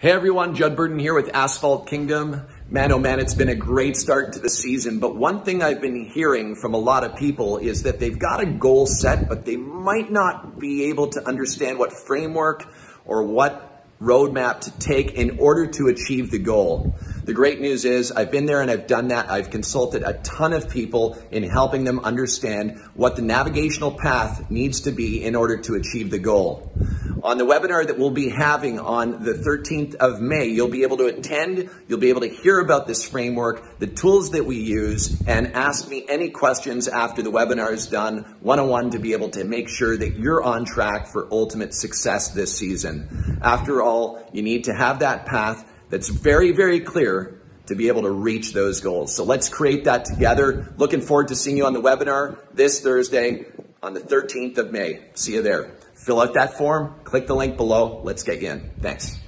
Hey everyone, Judd Burdon here with Asphalt Kingdom. Man, oh man, it's been a great start to the season. But one thing I've been hearing from a lot of people is that they've got a goal set, but they might not be able to understand what framework or what roadmap to take in order to achieve the goal. The great news is I've been there and I've done that. I've consulted a ton of people in helping them understand what the navigational path needs to be in order to achieve the goal. On the webinar that we'll be having on the 13th of May, you'll be able to attend, you'll be able to hear about this framework, the tools that we use, and ask me any questions after the webinar is done, one-on-one to be able to make sure that you're on track for ultimate success this season. After all, you need to have that path that's very, very clear to be able to reach those goals. So let's create that together. Looking forward to seeing you on the webinar this Thursday on the 13th of May. See you there. Fill out that form, click the link below. Let's get you in. Thanks.